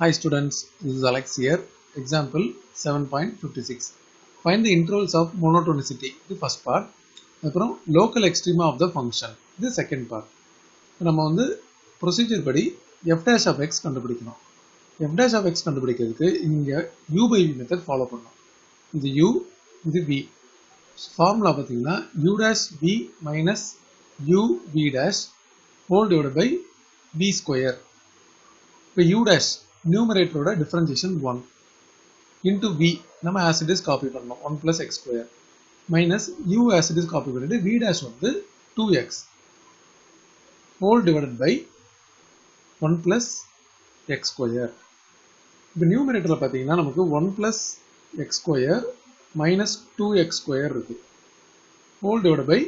Hi students, this is Alex here. Example 7.56. Find the intervals of monotonicity, the first part. அப்புறம் local extrema of the function, the second part. நம்ம வந்து procedure படி f dash of x கண்டுபிடிக்கணும் f dash of x கண்டுபிடிக்கிறதுக்கு இங்க u by v method follow பண்ணணும் இது u இது v ஃபார்முலா பார்த்தீங்கன்னா u dash v minus u v dash whole divided by v square. இப்போ u dash நியூமரேட்டரோட டிஃப்ரென்சியேஷன் ஒன் இன்டு வி நம்ம ஆசிடிஸ் காப்பி பண்ணணும். One plus x square minus u as it is copy பண்ணிட்டு v dash வந்து two x whole divided by one plus x square இப்போ நியூமரேட்டரில் பார்த்தீங்கன்னா நமக்கு one plus x square minus two x square இருக்கு. Whole divide by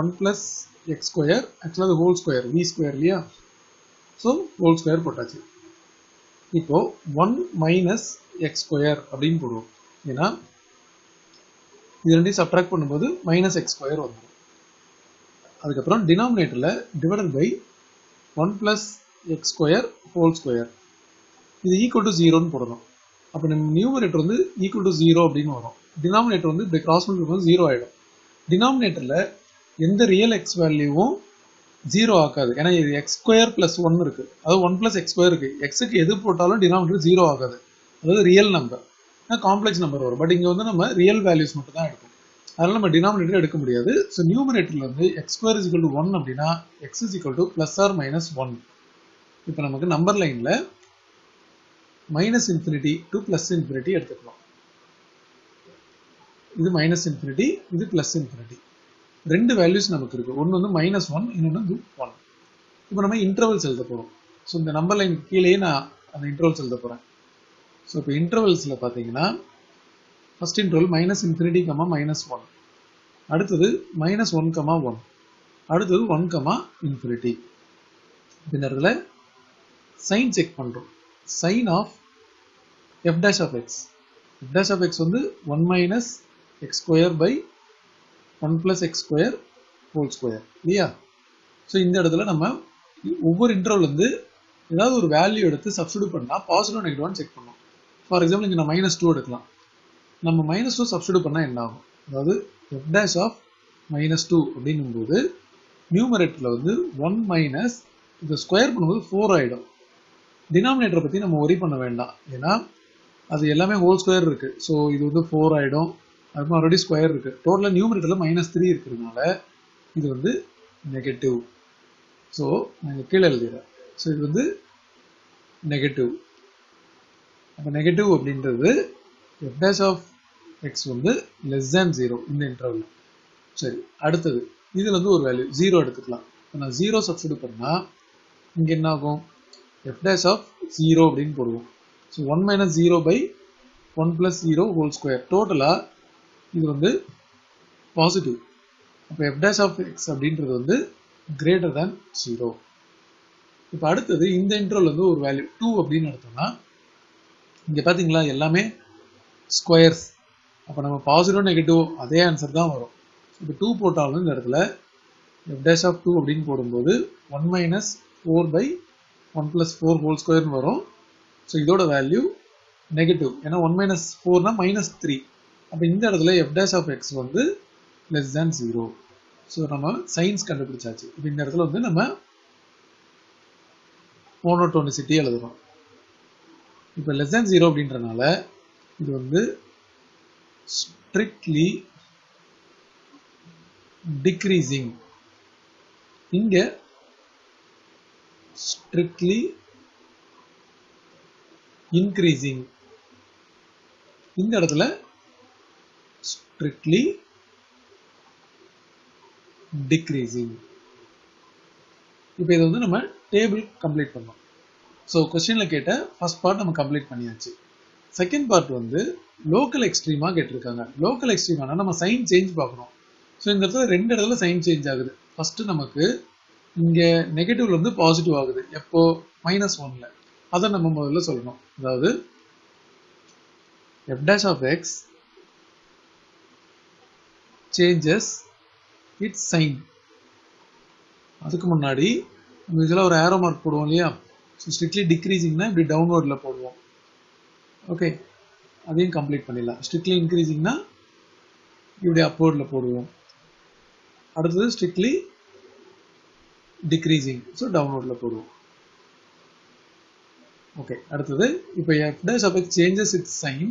one plus x square ஆக்சுவலாக அது whole square v square இல்லையா? ஸோ ஹோல் ஸ்கொயர் போட்டாச்சு. இப்போ ஒன் மைனஸ் எக்ஸ் ஸ்கொயர் அப்படின்னு போடுவோம். ஏன்னா இது ரெண்டையும் சப்ட்ராக்ட் பண்ணும்போது மைனஸ் எக்ஸ் ஸ்கொயர் வந்துடும். அதுக்கப்புறம் டினாமினேட்டரில் divided by one plus x square whole square இது ஈக்குவல் டு ஜீரோன்னு போடணும். அப்போ நம்ம நியூமரேட்டர் வந்து ஈக்குவல் டு ஜீரோ அப்படின்னு வரும். டினாமினேட்டர் வந்து இப்படி கிராஸ் பண்ணும்போது ஜீரோ ஆகிடும் டினாமினேட்டரில் எந்த ரியல் எக்ஸ் வேல்யூவும் ஜீரோ ஆகாது. ஏன்னா இது எக்ஸ் ஸ்கொயர் பிளஸ் ஒன் இருக்கு. அதாவது ஒன் பிளஸ் எக்ஸ் ஸ்கொயர் இருக்கு. எக்ஸுக்கு எது போட்டாலும் டினாமினேட்டர் ஜீரோ ஆகாது. அதாவது ரியல் நம்பர் காம்ப்ளெக்ஸ் நம்பர் வரும். பட் இங்கே வந்து நம்ம ரியல் வேல்யூஸ் மட்டும் தான் எடுக்கும் அதனால நம்ம டினாமினேட்டர் எடுக்க முடியாது. ஸோ நியூமினேட்டர்ல வந்து x square is to one அப்படின்னா x is equal to plus or minus one இப்போ நமக்கு நம்பர் லைன்ல minus infinity to plus infinity எடுத்துக்கலாம். இது மைனஸ் இன்ஃபினிட்டி இது பிளஸ் இன்ஃபினிட்டி ரெண்டு வேல்யூஸ் நமக்கு இருக்கு. ஒன்று வந்து மைனஸ் ஒன் இன்னொன்று வந்து ஒன் இப்போ நம்ம இன்டர்வல்ஸ் எழுத போகிறோம் ஸோ இந்த நம்பர் லைன் கீழே நான் அந்த இன்டர்வல்ஸ் எழுத போகிறேன் ஸோ இப்போ இன்டர்வல்ஸில் பார்த்தீங்கன்னா first interval minus infinity comma minus one அடுத்தது மைனஸ் ஒன் கமா ஒன் அடுத்தது ஒன் கமா இன்ஃபினிட்டி பின்னரில் சைன் செக் பண்ணுறோம் sign of f dash of x f dash of x வந்து one minus x square by one plus x square whole square இல்லையா? So இந்த இடத்துல நம்ம ஒவ்வொரு இன்டர்வல்லேருந்து ஏதாவது ஒரு வேல்யூ எடுத்து சப்ஸ்டியூட் பண்ணால் பாசிட்டிவ் நெகட்டிவான்னு செக் பண்ணோம். ஃபார் எக்ஸாம்பிள் இங்கே நான் மைனஸ் டூ எடுக்கலாம். நம்ம மைனஸ் டூ சப்ஸ்டியூட் பண்ணால் என்ன ஆகும்? அதாவது f dash of minus two அப்படிங்கும்போது நியூமரேட்டரில் வந்து ஒன் மைனஸ் இதை ஸ்கொயர் பண்ணும்போது ஃபோர் ஆகிடும் டினாமினேட்டரை பற்றி நம்ம ஒரி பண்ண வேண்டாம். ஏன்னா அது எல்லாமே ஹோல் ஸ்கொயர் இருக்குது ஸோ இது வந்து ஃபோர் ஆகிடும் அதுக்கு ஆல்ரெடி ஸ்கொயர் இருக்குது டோட்டலாக நியூமரிக்கலில் மைனஸ் த்ரீ இருக்கிறதுனால இது வந்து நெகட்டிவ் ஸோ நாங்கள் கீழே எழுதிடுறேன். ஸோ இது வந்து நெகட்டிவ் அப்போ நெகட்டிவ் அப்படின்றது எஃப் ஆஃப் எக்ஸ் வந்து லெஸ் தேன் ஜீரோ இந்த இன்டர்வல் சரி அடுத்தது. இதில் வந்து ஒரு வேல்யூ ஜீரோ எடுத்துக்கலாம். இப்போ நான் ஜீரோ சப்ஸ்டியூட் பண்ணால் இங்கே என்ன ஆகும்? எஃப்டேஸ் ஆஃப் ஜீரோ அப்படின்னு போடுவோம். So one minus zero by one plus zero whole square டோட்டலாக இது வந்து பாசிட்டிவ் அப்போ எஃப் டேஷ் ஆஃப் எக்ஸ் அப்படின்றது வந்து கிரேட்டர் தேன் ஜீரோ இப்போ அடுத்தது இந்த இன்ட்ரோல் வந்து ஒரு வேல்யூ டூ அப்படின்னு எடுத்தோம்னா இங்கே பார்த்தீங்களா எல்லாமே ஸ்கொயர்ஸ் அப்போ நம்ம பாசிட்டிவ் நெகட்டிவ் அதே ஆன்சர் தான் வரும். இப்போ டூ போட்டாலும் இந்த இடத்துல எஃப் டேஷ் ஆஃப் டூ அப்படின்னு போடும்போது one minus four by one plus four whole ஸ்கொயர்னு வரும். ஸோ இதோட வேல்யூ நெகட்டிவ் ஏன்னா ஒன் மைனஸ் ஃபோர்னா மைனஸ் த்ரீ அப்போ இந்த இடத்துல எஃப் டேஷ் ஆஃப் எக்ஸ் வந்து லெஸ் தேன் ஜீரோ ஸோ நம்ம சயின்ஸ் கண்டுபிடிச்சாச்சு. இப்போ இந்த இடத்துல வந்து நம்ம மோனோட்டோனிசிட்டி எழுதுறோம். இப்போ லெஸ் தேன் ஜீரோ அப்படின்றனால இது வந்து ஸ்ட்ரிக்ட்லி டிக்ரீசிங் இங்க ஸ்ட்ரிக்ட்லி இன்க்ரீசிங் இந்த இடத்துல strictly decreasing. இப்போ இது வந்து நம்ம டேபிள் கம்ப்ளீட் பண்ணோம் ஸோ கொஸ்டினில் கேட்ட ஃபர்ஸ்ட் பார்ட் நம்ம கம்ப்ளீட் பண்ணியாச்சு. செகண்ட் பார்ட் வந்து லோக்கல் எக்ஸ்ட்ரீமாக கேட்டிருக்காங்க. லோக்கல் எக்ஸ்ட்ரீமானா நம்ம சைன் சேஞ்ச் பார்க்கணும். ஸோ இந்த இடத்துல ரெண்டு இடத்துல சைன் சேஞ்ச் ஆகுது. ஃபர்ஸ்ட் நமக்கு இங்கே நெகட்டிவ்ல வந்து பாசிட்டிவ் ஆகுது. எப்போ? மைனஸ் ஒன்ல அதை நம்ம முதல்ல சொல்லணும். அதாவது f dash of x changes its sign. அதுக்கு முன்னாடி நம்ம இதில் ஒரு ஏரோ மார்க் போடுவோம் இல்லையா? ஸோ ஸ்ட்ரிக்ட்லி டிக்ரீசிங்னா இப்படி டவுன்வர்டில் போடுவோம். ஓகே அதையும் கம்ப்ளீட் பண்ணிடலாம். ஸ்ட்ரிக்ட்லி இன்க்ரீசிங்னா இப்படி அப்வர்டில் போடுவோம். அடுத்தது ஸ்ட்ரிக்ட்லி டிக்ரீசிங் ஸோ டவுன்லோடில் போடுவோம். ஓகே அடுத்தது இப்போ f dash of changes its sign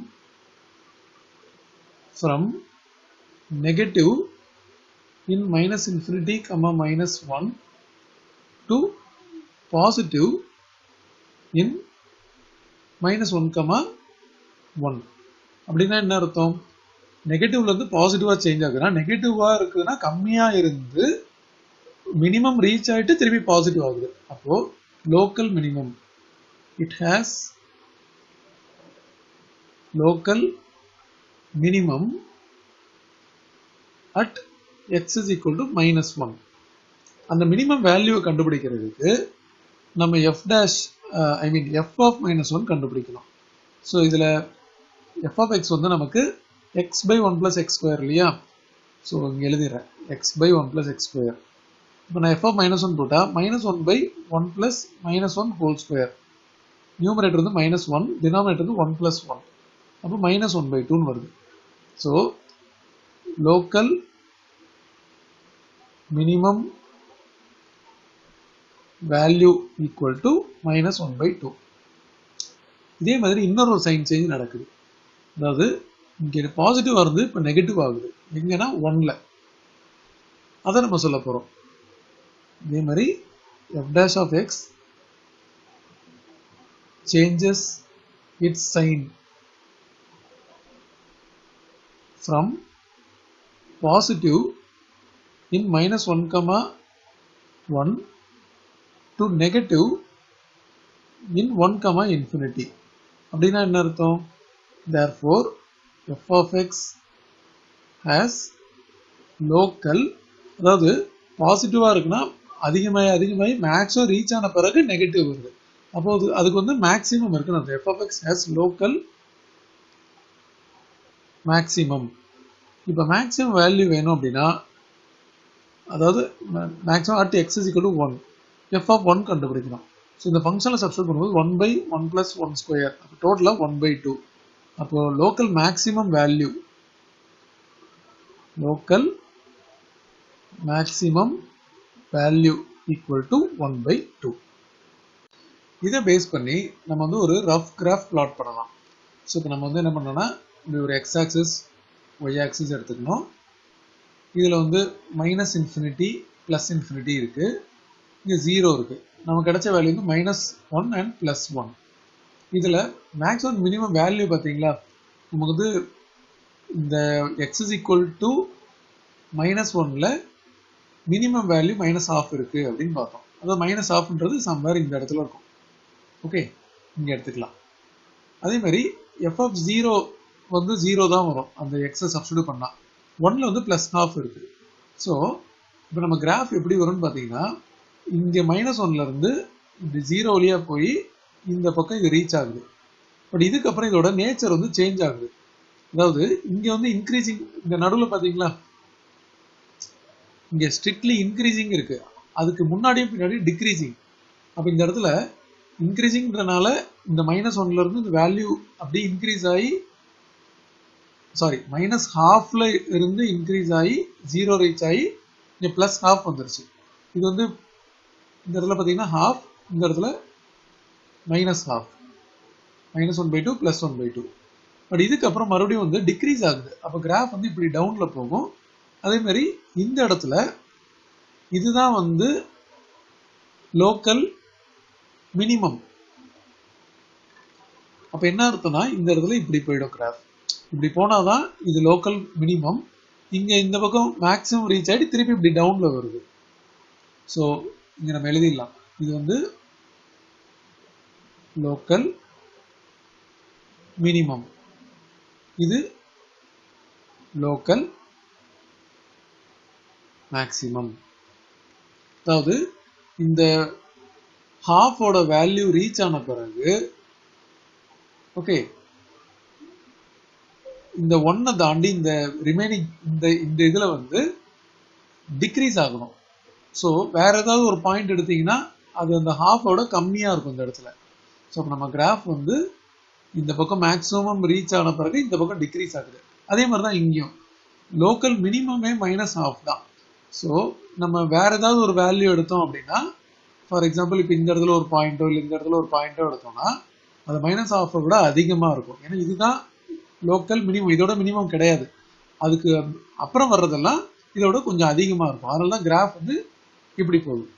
from negative in minus infinity comma minus 1 to positive in minus 1 comma 1 அப்படின்னா என்ன அர்த்தம்? நெகட்டிவ்ல இருந்து பாசிட்டிவா சேஞ்ச் ஆகுதுன்னா நெகட்டிவா இருக்குதுன்னா கம்மியாக இருந்து மினிமம் ரீச் ஆகிட்டு திருப்பி பாசிட்டிவ் ஆகுது. அப்போ local minimum it has local minimum at x is equal to minus one அந்த மினிமம் வேல்யூவை கண்டுபிடிக்கிறதுக்கு நம்ம f dash I mean f of minus one கண்டுபிடிக்கணும் ஸோ இதில் எஃப் ஆஃப் எக்ஸ் வந்து நமக்கு x by one plus x square இல்லையா so இங்கே எழுதிடுறேன் x by one plus x square இப்போ நான் எஃப் ஆஃப் மைனஸ் ஒன் போட்டால் minus one by one plus minus one whole square numerator வந்து minus one denominator வந்து one plus one அப்போ minus one by டூன்னு வருது so local minimum value equal to minus 1 by 2 இதே மாதிரி இன்னொரு sign change நடக்குது. அதாவது இங்கே பாசிட்டிவ் வருது இப்போ நெகட்டிவ் ஆகுது. எங்கன்னா ஒன்ல அதை நம்ம சொல்ல போறோம். இதே மாதிரி f dash of x changes its sign from positive in minus 1 comma 1 to negative in 1 comma infinity. அப்படின்னா என்ன அர்த்தம்? Therefore f of x has local அதாவது பாசிட்டிவா இருக்குன்னா அதிகமாகி அதிகமாகி மேக்ஸும் ரீச் ஆன பிறகு நெகட்டிவ் வருது. அப்போ அது அதுக்கு வந்து மேக்ஸிமம் இருக்குன்னு அந்த f of x has local maximum இப்போ மேக்ஸிமம் வேல்யூ வேணும் அப்படின்னா அதாவது maximum at x is equal to one f of one கண்டுபிடிக்கணும். ஸோ இந்த ஃபங்க்ஷனில் சப்ஸ்டியூட் பண்ணும்போது one by one plus one square அப்போ டோட்டலாக ஒன் பை டூ அப்போ local maximum value local maximum value equal to one by two இதை base பண்ணி நம்ம வந்து ஒரு ரஃப் கிராஃப் பிளாட் பண்ணலாம். ஸோ இப்போ நம்ம வந்து என்ன பண்ணோம்னா இப்படி ஒரு எக்ஸ் ஆக்சிஸ் ஒய் ஆக்சிஸ் எடுத்துக்கணும். இதில் வந்து மைனஸ் இன்ஃபினிட்டி ப்ளஸ் இன்ஃபினிட்டி இருக்குது இங்கே ஜீரோ இருக்குது நமக்கு கிடைச்ச வேல்யூ வந்து minus one and plus one இதில் மேக்ஸிமம் மினிமம் வேல்யூ பார்த்தீங்களா? நமக்கு வந்து இந்த x is equal to minus ஒனில் மினிமம் வேல்யூ மைனஸ் ஆஃப் இருக்குது அப்படின்னு பார்த்தோம். அதாவது மைனஸ் ஆஃப்ன்றது சம்வேர் இந்த இடத்துல இருக்கும். ஓகே இங்கே எடுத்துக்கலாம். அதே மாதிரி எஃப் ஆஃப் ஜீரோ வந்து ஜீரோ தான் வரும். அந்த எக்ஸை சப்ஸ்டியூட் பண்ணால் ஒன்ல வந்து ப்ளஸ் ஹாஃப் இருக்குது ஸோ இப்போ நம்ம கிராஃப் எப்படி வரும்னு பார்த்தீங்கன்னா இங்கே மைனஸ் ஒன்லேருந்து இப்படி ஜீரோ வழியாக போய் இந்த பக்கம் இது ரீச் ஆகுது. பட் இதுக்கப்புறம் இதோட நேச்சர் வந்து சேஞ்ச் ஆகுது. அதாவது இங்கே வந்து இன்க்ரீசிங் இந்த நடுவில் பார்த்தீங்களா? இங்கே ஸ்ட்ரிக்ட்லி இன்க்ரீசிங் இருக்கு. அதுக்கு முன்னாடியும் பின்னாடி டிக்ரீசிங் அப்போ இந்த இடத்துல இன்க்ரீசிங்ன்றனால இந்த மைனஸ் ஒன்லேருந்து இந்த வேல்யூ அப்படியே இன்க்ரீஸ் ஆகி சாரி மைனஸ் ஹாஃப்ல இருந்து இன்க்ரீஸ் ஆகி ஜீரோ ரீச் ஆகி இங்கே ப்ளஸ் ஹாஃப் வந்துருச்சு. இது வந்து இந்த இடத்துல பார்த்தீங்கன்னா ஹாஃப் இந்த இடத்துல minus half minus one by two plus one by two but இதுக்கப்புறம் மறுபடியும் வந்து டிக்ரீஸ் ஆகுது. அப்போ கிராஃப் வந்து இப்படி டவுனில் போகும். அதே மாதிரி இந்த இடத்துல இதுதான் வந்து லோக்கல் மினிமம் அப்போ என்ன அர்த்தம்னா இந்த இடத்துல இப்படி போயிடும் கிராஃப் இப்படி போனால் தான் இது லோக்கல் மினிமம் இங்கே இந்த பக்கம் மேக்ஸிமம் ரீச் ஆகிட்டு திருப்பி இப்படி டவுனில் வருது. ஸோ இங்கே நம்ம எழுதிடலாம். இது வந்து லோக்கல் மினிமம் இது லோக்கல் மேக்ஸிமம் அதாவது இந்த ஹாஃபோட வேல்யூ ரீச் ஆன பிறகு ஓகே இந்த ஒன்னை தாண்டி இந்த ரிமைனிங் இந்த இந்த இதுல வந்து டிக்ரீஸ் ஆகணும். ஸோ வேற ஏதாவது ஒரு பாயிண்ட் எடுத்தீங்கன்னா அது அந்த ஹாஃபோட கம்மியா இருக்கும் இந்த இடத்துல. ஸோ நம்ம கிராஃப் வந்து இந்த பக்கம் மேக்ஸிமம் ரீச் ஆன பிறகு இந்த பக்கம் டிக்ரீஸ் ஆகுது. அதே மாதிரி தான் இங்கேயும் லோக்கல் மினிமமே மைனஸ் ஆஃப் தான். ஸோ நம்ம வேற ஏதாவது ஒரு வேல்யூ எடுத்தோம் அப்படின்னா ஃபார் எக்ஸாம்பிள் இப்போ இந்த இடத்துல ஒரு பாயிண்டோ இல்லை இந்த இடத்துல ஒரு பாயிண்டோ எடுத்தோம்னா அது மைனஸ் ஆஃபை விட அதிகமாக இருக்கும். ஏன்னா இதுதான் லோக்கல் மினிமம் இதோட மினிமம் கிடையாது. அதுக்கு அப்புறம் வர்றதெல்லாம் இதோட கொஞ்சம் அதிகமாக இருக்கும். அதனால தான் கிராஃப் வந்து இப்படி போகுது.